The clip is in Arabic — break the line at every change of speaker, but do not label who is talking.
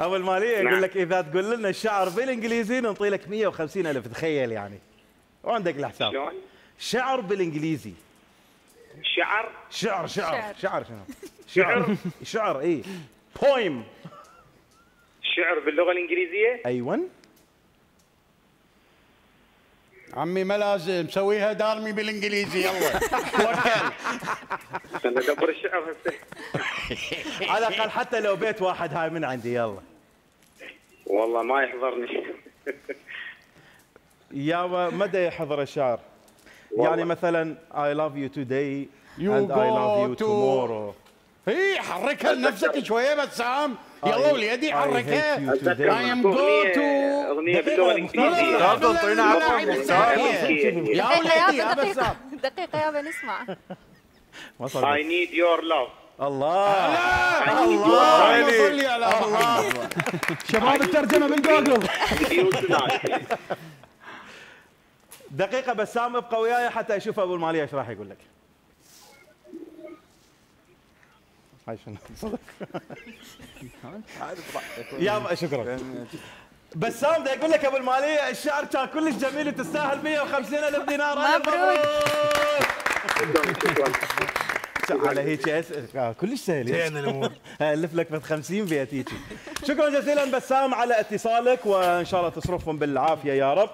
أبو المالية يقول
نعم.
لك إذا تقول لنا الشعر بالإنجليزي نعطي لك 150 ألف تخيل يعني. وعندك الحساب
شلون؟
شعر بالإنجليزي.
شعر؟
شعر شعر
شعر.
شعر شنو؟ شعر. شعر؟ اي بويم
شعر باللغة الإنجليزية؟
ايون
عمي ما لازم سويها دارمي بالإنجليزي يلا. توكل
استنى أدبر الشعر. هسه
على الاقل حتى لو بيت واحد هاي من عندي يلا
والله ما يحضرني
يابا مدى يحضر الشعر
والله.
يعني مثلا I love you today
You
and I love you
to-
tomorrow
اي حركها لنفسك شوية بسام يلا وليدي حركها
اتذكر
today.
I am
اغنيه باللغة الانجليزيه
لا عفوا مختار.
يا وليدي يا بسام
دقيقة يابا نسمع
ما
I need your love
الله.
الله! اللهم صل على محمد.
شباب
الترجمة you tonight
دقيقة بسام ابقى وياي حتى أشوف أبو المالية إيش راح يقول لك. هاي شنو؟ صدق يا شكرا. بسام دا يقول لك أبو المالية الشعر كان كلش جميل وتستاهل 150 ألف دينار. ألف
مبروك.
شكراً.
على هيك أس... آه، كلش سهل.
زين الأمور.
ألف لك من 50 بيت شكرا جزيلا بسام على اتصالك وإن شاء الله تصرفهم بالعافية يا رب.